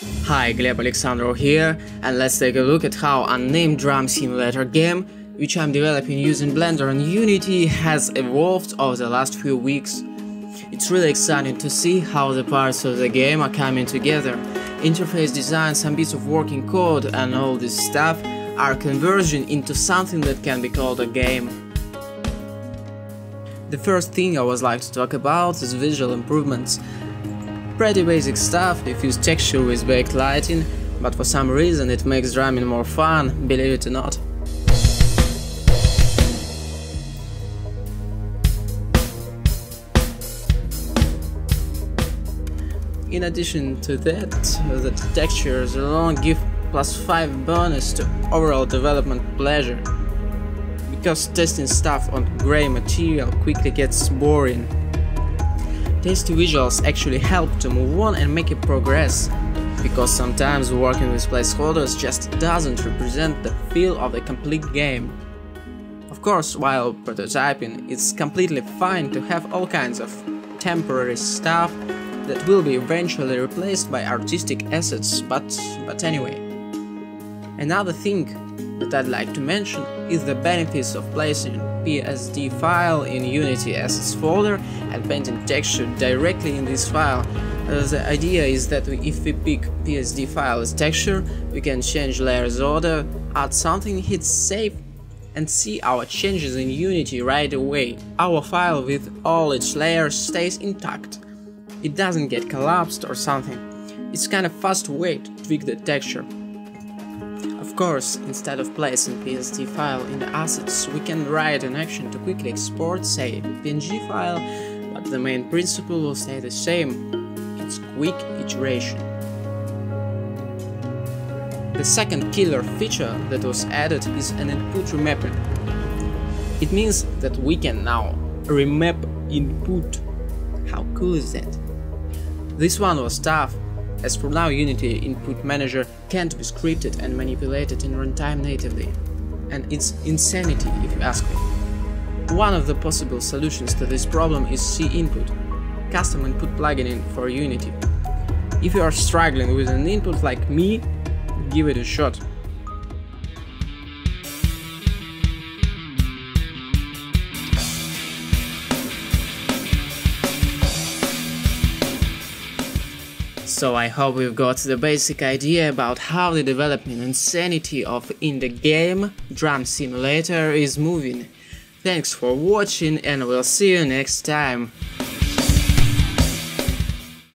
Hi, Gleb Alexandrov here, and let's take a look at how unnamed drum simulator game, which I'm developing using Blender and Unity, has evolved over the last few weeks. It's really exciting to see how the parts of the game are coming together. Interface design, some bits of working code and all this stuff are converging into something that can be called a game. The first thing I would like to talk about is visual improvements. Pretty basic stuff, diffuse texture with backlighting, but for some reason it makes drumming more fun, believe it or not. In addition to that, the textures alone give plus 5 bonus to overall development pleasure. Because testing stuff on grey material quickly gets boring. Tasty visuals actually help to move on and make it progress, because sometimes working with placeholders just doesn't represent the feel of the complete game. Of course, while prototyping, it's completely fine to have all kinds of temporary stuff that will be eventually replaced by artistic assets, but, but anyway. Another thing that I'd like to mention is the benefits of placing PSD file in Unity assets folder and painting texture directly in this file. Uh, the idea is that if we pick PSD file as texture, we can change layers order, add something, hit save and see our changes in Unity right away. Our file with all its layers stays intact. It doesn't get collapsed or something. It's kind of fast way to tweak the texture. Of course, instead of placing PSD file in the assets, we can write an action to quickly export, say, PNG file, but the main principle will stay the same. It's quick iteration. The second killer feature that was added is an input remapping. It means that we can now remap input. How cool is that? This one was tough, as for now Unity Input Manager can't be scripted and manipulated in runtime natively. And it's insanity if you ask me. One of the possible solutions to this problem is cInput, custom input plugin in for Unity. If you are struggling with an input like me, give it a shot. So I hope we've got the basic idea about how the development insanity of in the game Drum Simulator is moving. Thanks for watching and we'll see you next time.